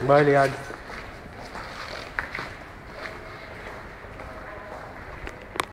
Bye, Liad.